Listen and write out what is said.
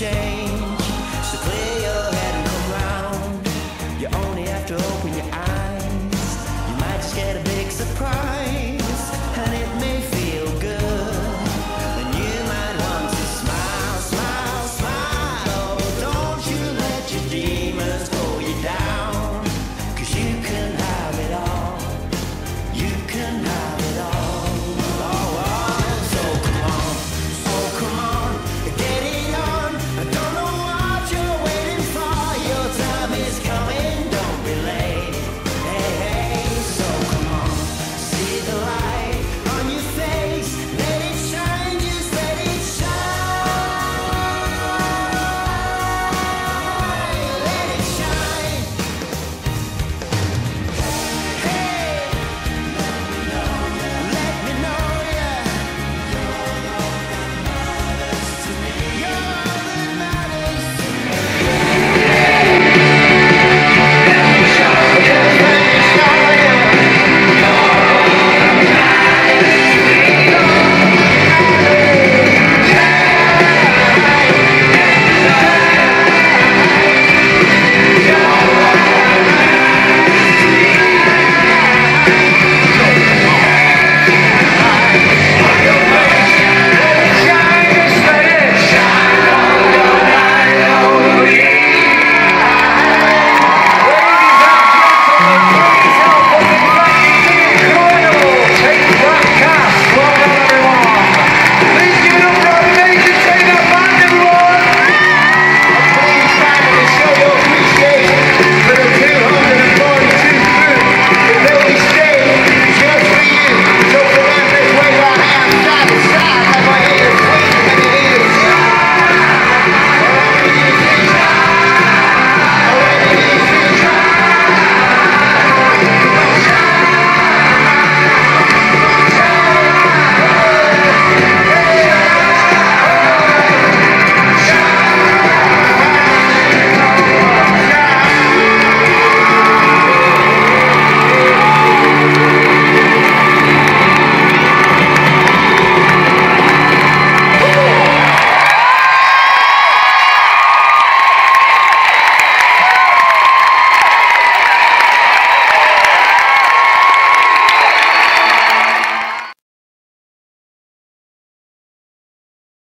change. So clear your head and come round. You only have to open your eyes. You might just get a big surprise.